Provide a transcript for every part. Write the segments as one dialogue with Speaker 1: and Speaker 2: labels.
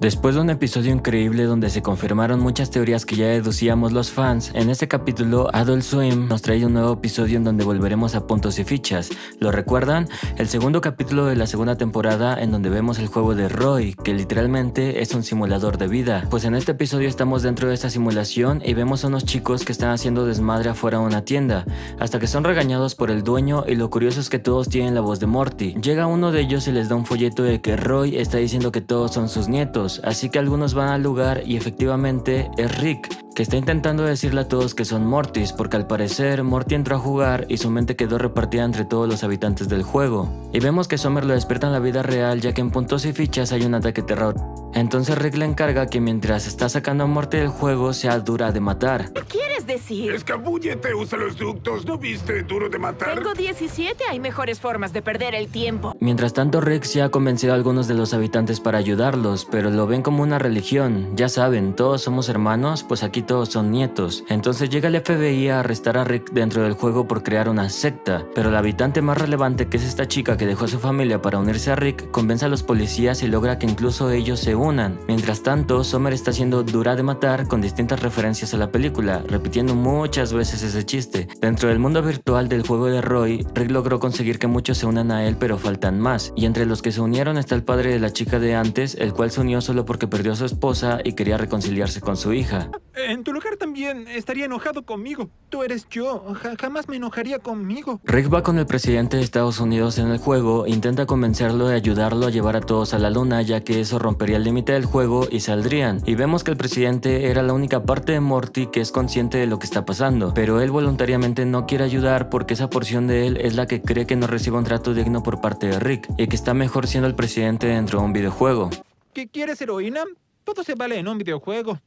Speaker 1: Después de un episodio increíble donde se confirmaron muchas teorías que ya deducíamos los fans, en este capítulo Adult Swim nos trae un nuevo episodio en donde volveremos a puntos y fichas. ¿Lo recuerdan? El segundo capítulo de la segunda temporada en donde vemos el juego de Roy, que literalmente es un simulador de vida. Pues en este episodio estamos dentro de esta simulación y vemos a unos chicos que están haciendo desmadre afuera de una tienda, hasta que son regañados por el dueño y lo curioso es que todos tienen la voz de Morty. Llega uno de ellos y les da un folleto de que Roy está diciendo que todos son sus nietos así que algunos van al lugar y efectivamente es Rick, que está intentando decirle a todos que son Mortis, porque al parecer Morty entró a jugar y su mente quedó repartida entre todos los habitantes del juego. Y vemos que Summer lo despierta en la vida real ya que en puntos y fichas hay un ataque terror. Entonces Rick le encarga que mientras está sacando a Morty del juego sea dura de matar.
Speaker 2: ¿Qué quieres decir?
Speaker 3: Escabúllete, usa los ductos. ¿No viste duro de matar?
Speaker 2: Tengo 17, hay mejores formas de perder el tiempo.
Speaker 1: Mientras tanto Rick se ha convencido a algunos de los habitantes para ayudarlos, pero lo ven como una religión. Ya saben, todos somos hermanos, pues aquí todos son nietos. Entonces llega el FBI a arrestar a Rick dentro del juego por crear una secta, pero la habitante más relevante que es esta chica que dejó a su familia para unirse a Rick convence a los policías y logra que incluso ellos se unan. Mientras tanto, Summer está siendo dura de matar con distintas referencias a la película, repitiendo muchas veces ese chiste. Dentro del mundo virtual del juego de Roy, Rick logró conseguir que muchos se unan a él pero faltan más, y entre los que se unieron está el padre de la chica de antes, el cual se unió solo porque perdió a su esposa y quería reconciliarse con su hija.
Speaker 4: En tu lugar también estaría enojado conmigo. Tú eres yo. jamás me enojaría conmigo.
Speaker 1: Rick va con el presidente de Estados Unidos en el juego intenta convencerlo de ayudarlo a llevar a todos a la luna ya que eso rompería el límite del juego y saldrían. Y vemos que el presidente era la única parte de Morty que es consciente de lo que está pasando, pero él voluntariamente no quiere ayudar porque esa porción de él es la que cree que no recibe un trato digno por parte de Rick y que está mejor siendo el presidente dentro de un videojuego.
Speaker 4: ¿Qué quieres heroína? Todo se vale en un videojuego.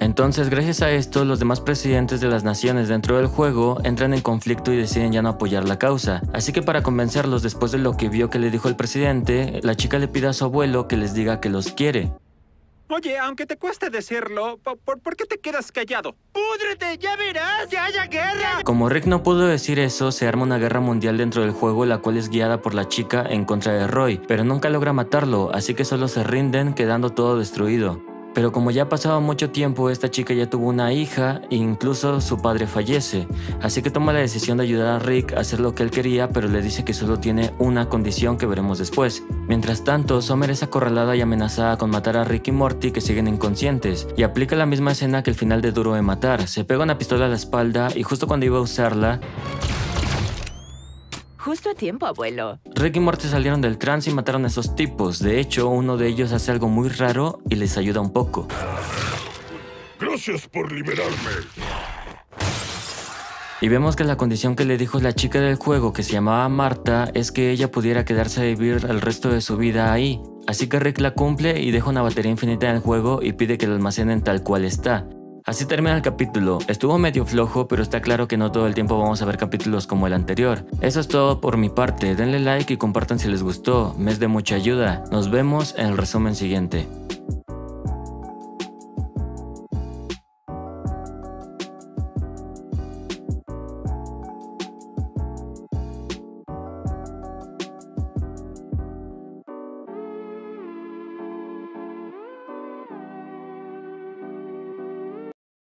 Speaker 1: Entonces, gracias a esto, los demás presidentes de las naciones dentro del juego entran en conflicto y deciden ya no apoyar la causa. Así que para convencerlos después de lo que vio que le dijo el presidente, la chica le pide a su abuelo que les diga que los quiere.
Speaker 4: Oye, aunque te cueste decirlo, ¿por, qué te quedas callado? ¡Púdrete! ¡Ya verás! ¡Ya haya guerra!
Speaker 1: Como Rick no pudo decir eso, se arma una guerra mundial dentro del juego, la cual es guiada por la chica en contra de Roy, pero nunca logra matarlo, así que solo se rinden quedando todo destruido. Pero como ya ha pasado mucho tiempo, esta chica ya tuvo una hija e incluso su padre fallece. Así que toma la decisión de ayudar a Rick a hacer lo que él quería, pero le dice que solo tiene una condición que veremos después. Mientras tanto, Summer es acorralada y amenazada con matar a Rick y Morty que siguen inconscientes, y aplica la misma escena que el final de Duro de Matar. Se pega una pistola a la espalda y justo cuando iba a usarla,
Speaker 2: Justo a tiempo, abuelo.
Speaker 1: Rick y Morty salieron del trance y mataron a esos tipos. De hecho, uno de ellos hace algo muy raro y les ayuda un poco.
Speaker 3: Gracias por liberarme.
Speaker 1: Y vemos que la condición que le dijo la chica del juego, que se llamaba Marta, es que ella pudiera quedarse a vivir el resto de su vida ahí. Así que Rick la cumple y deja una batería infinita en el juego y pide que la almacenen tal cual está. Así termina el capítulo. Estuvo medio flojo, pero está claro que no todo el tiempo vamos a ver capítulos como el anterior. Eso es todo por mi parte. Denle like y compartan si les gustó. Me es de mucha ayuda. Nos vemos en el resumen siguiente.